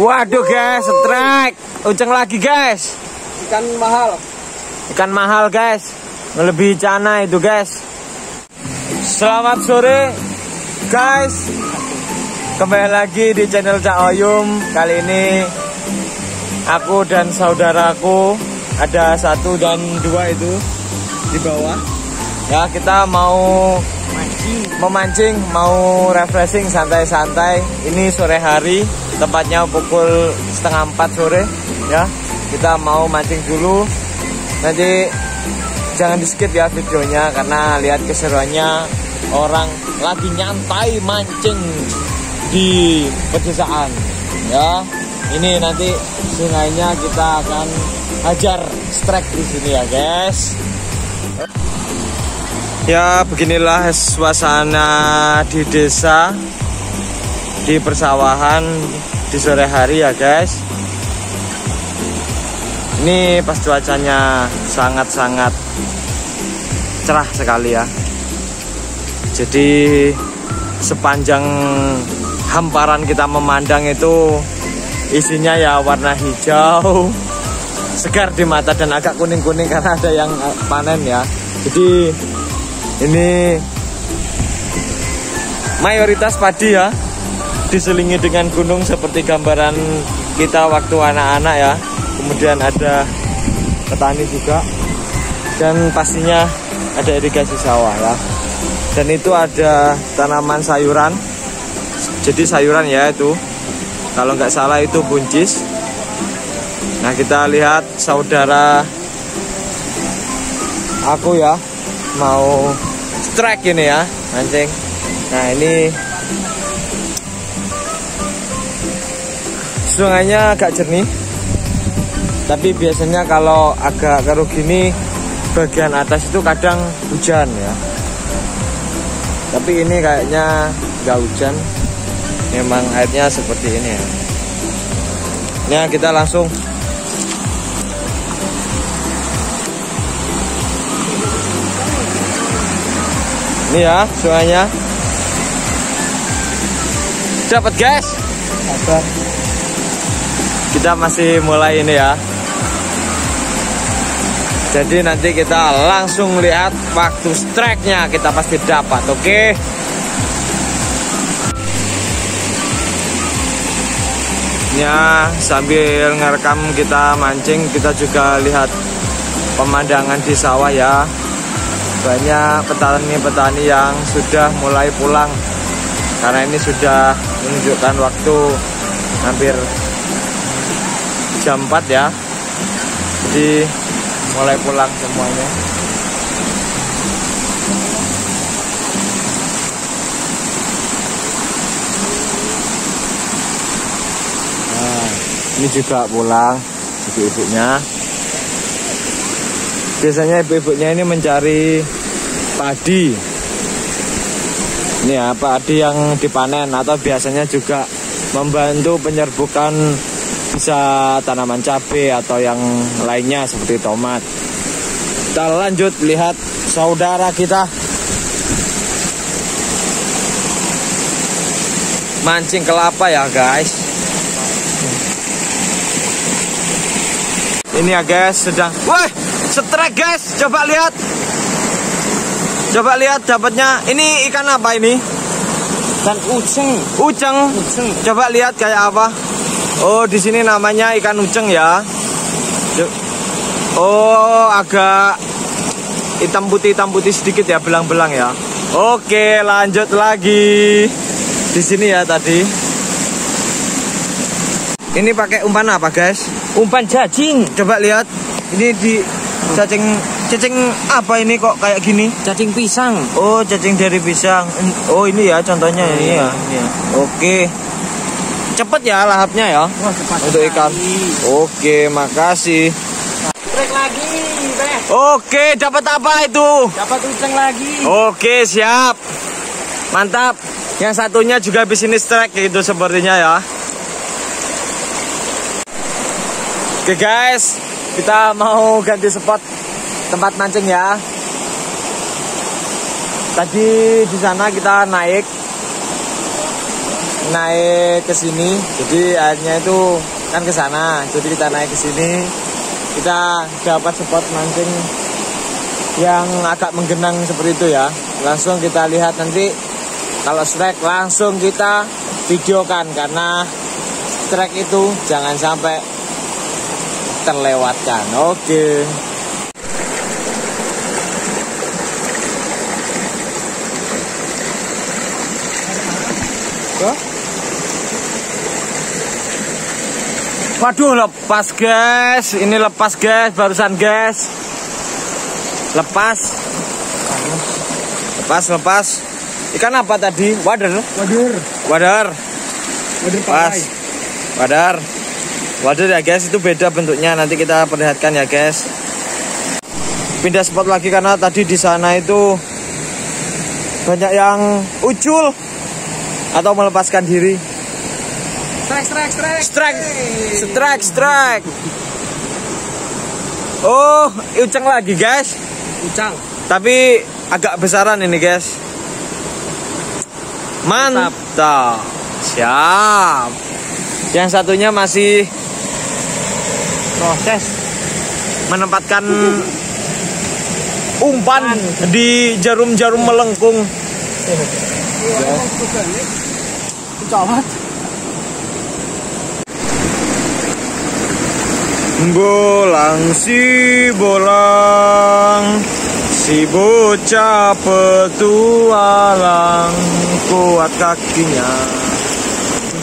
Waduh guys, strike. Uceng lagi guys. Ikan mahal. Ikan mahal guys. Melebihi cana itu guys. Selamat sore guys. Kembali lagi di channel Cak Oyum. Kali ini aku dan saudaraku ada satu dan dua itu di bawah. Ya kita mau memancing, mau refreshing santai-santai. Ini sore hari, tepatnya pukul setengah empat sore. Ya kita mau mancing dulu. Nanti jangan di skip ya videonya karena lihat keseruannya orang lagi nyantai mancing di pedesaan ya ini nanti sungainya kita akan hajar strike di sini ya guys ya beginilah suasana di desa di persawahan di sore hari ya guys. Ini pas cuacanya sangat-sangat cerah sekali ya. Jadi sepanjang hamparan kita memandang itu isinya ya warna hijau segar di mata dan agak kuning-kuning karena ada yang panen ya. Jadi ini mayoritas padi ya diselingi dengan gunung seperti gambaran kita waktu anak-anak ya. Kemudian ada petani juga dan pastinya ada irigasi sawah ya. Dan itu ada tanaman sayuran jadi sayuran ya itu. Kalau nggak salah itu buncis. Nah kita lihat saudara aku ya mau strike ini ya mancing nah ini sungainya agak jernih. Tapi biasanya kalau agak keruh gini bagian atas itu kadang hujan ya. Tapi ini kayaknya nggak hujan. Memang airnya seperti ini ya. Ini kita langsung ini ya sungainya dapat guys dapat kita masih mulai ini ya jadi nanti kita langsung lihat waktu strike-nya kita pasti dapat, oke? Okay? Ya, sambil ngerekam kita mancing, kita juga lihat pemandangan di sawah ya. Banyak petani-petani yang sudah mulai pulang. Karena ini sudah menunjukkan waktu hampir jam 4 ya. Jadi mulai pulang semuanya. Nah ini juga pulang ibu-ibunya biasanya ibu-ibunya ini mencari padi ini ya padi yang dipanen atau biasanya juga membantu penyerbukan bisa tanaman cabai atau yang lainnya seperti tomat. Kita lanjut lihat saudara kita mancing kelapa ya guys. Ini ya guys sedang, wah setrek guys, coba lihat, coba lihat dapatnya. Ini ikan apa ini? Ikan uceng. Uceng. Uceng. Coba lihat kayak apa. Oh, di sini namanya ikan uceng ya. Oh, agak hitam putih hitam putih sedikit ya, belang-belang ya. Oke, lanjut lagi. Di sini ya tadi. Ini pakai umpan apa, guys? Umpan cacing. Coba lihat. Ini di cacing cacing apa ini kok kayak gini? Cacing pisang. Oh, cacing dari pisang. Oh, ini ya contohnya ini ya. Ini ya. Oke cepet ya lahapnya ya Wah, cepat untuk ikan. Oke, makasih. Break lagi, Beh. Oke, dapat apa itu? Dapat uceng lagi. Oke, siap. Mantap. Yang satunya juga bisnis strike itu sepertinya ya. Oke guys, kita mau ganti spot tempat mancing ya. Tadi di sana kita naik naik ke sini. Jadi airnya itu kan ke sana. Jadi kita naik ke sini. Kita dapat spot mancing yang agak menggenang seperti itu ya. Langsung kita lihat nanti. Kalau strike langsung kita videokan. Karena strike itu jangan sampai terlewatkan oke. Waduh lepas guys. Ini lepas guys. Barusan guys. Lepas. Lepas lepas. Ikan apa tadi? Wader? Wadur. Wader. Wadur Pas Wader Wader ya guys Itu beda bentuknya Nanti kita perlihatkan ya guys Pindah spot lagi karena tadi di sana itu banyak yang ucul atau melepaskan diri. Strike, strike, strike. Strike, strike, strike. Oh, uceng lagi guys. Ucang. Tapi agak besaran ini guys. Mantap. Siap. Yang satunya masih Proses. menempatkan umpan di jarum-jarum melengkung. Bolang si bolang Si bocah petualang Kuat kakinya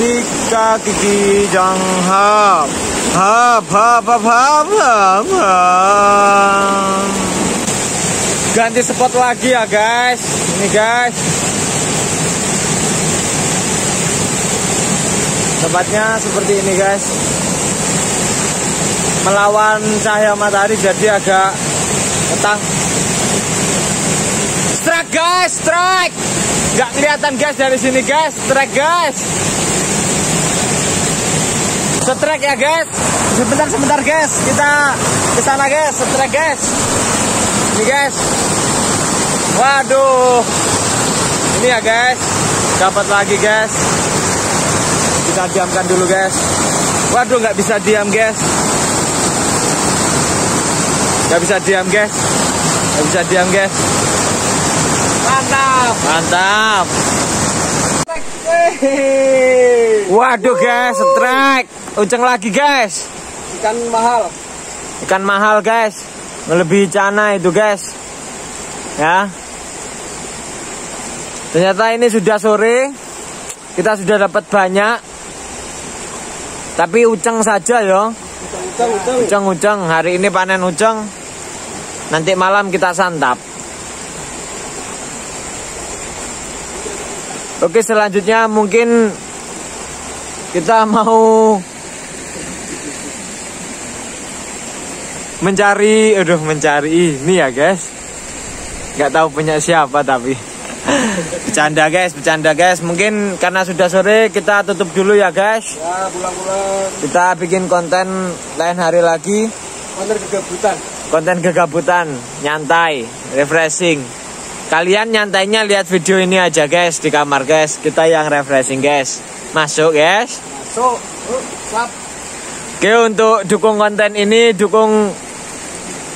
Di kaki kijang hap Hap hap hap hap hap hap Ganti spot lagi ya guys Ini guys Tempatnya seperti ini guys melawan cahaya matahari jadi agak petang. Strike guys, strike. Nggak kelihatan guys dari sini guys, strike guys. Strike ya guys. Sebentar sebentar guys, kita ke sana guys, strike guys. Ini guys. Waduh. Ini ya guys. Dapat lagi guys. Kita diamkan dulu guys. Waduh nggak bisa diam guys. Gak bisa diam guys Gak bisa diam guys Mantap. Mantap Waduh guys strike Uceng lagi guys. Ikan mahal. Ikan mahal guys. Melebihi cana itu guys. Ya. Ternyata ini sudah sore. Kita sudah dapat banyak. Tapi uceng saja ya ucang. Uceng-uceng Hari ini panen uceng. Nanti malam kita santap. Oke selanjutnya mungkin Kita mau Mencari Aduh mencari ini ya guys Gak tahu punya siapa tapi Bercanda guys Bercanda guys Mungkin karena sudah sore Kita tutup dulu ya guys Ya, bulan-bulan. Kita bikin konten lain hari lagi Konten kegabutan. konten kegabutan, nyantai, refreshing. Kalian nyantainya lihat video ini aja guys di kamar guys. Kita yang refreshing guys. Masuk guys. Masuk. Uh. Oke untuk dukung konten ini, dukung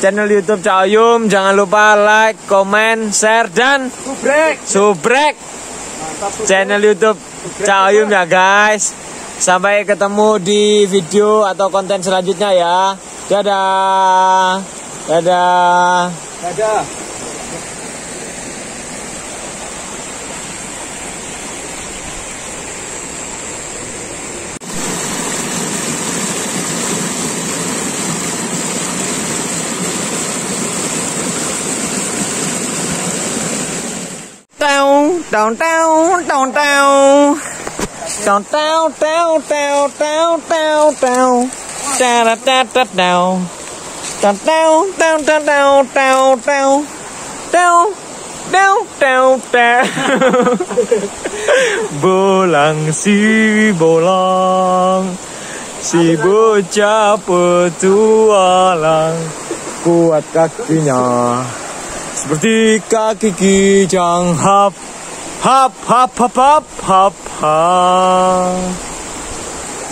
channel YouTube Cak Oyum. Jangan lupa like, komen, share dan Subrek. subrek Mantap, subrek. channel YouTube Cak Oyum ya guys. Sampai ketemu di video atau konten selanjutnya ya. Dadah. Dadah. Dadah. Tao, tao, tao, tao. Tao, tao, tao, tao, tao, tao, tao. Ta da ta ta tao. Tao, tao, tao, tao, tao, tao, tao. Tao, tao, tao, tao. Bolang si bolang. Si bocah petualang. Kuat kakinya. Seperti kaki kijang hap Hap hap hap hap hap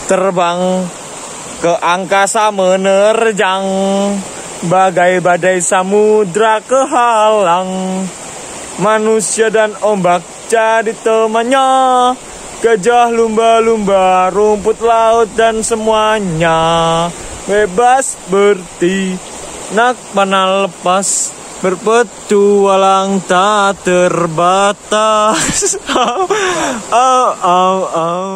Terbang ke angkasa menerjang. Bagai badai samudra kehalang. Manusia dan ombak jadi temannya. Gajah, lumba-lumba, rumput laut dan semuanya. Bebas bertinak mana lepas Berpetualang tak terbatas oh, oh, oh.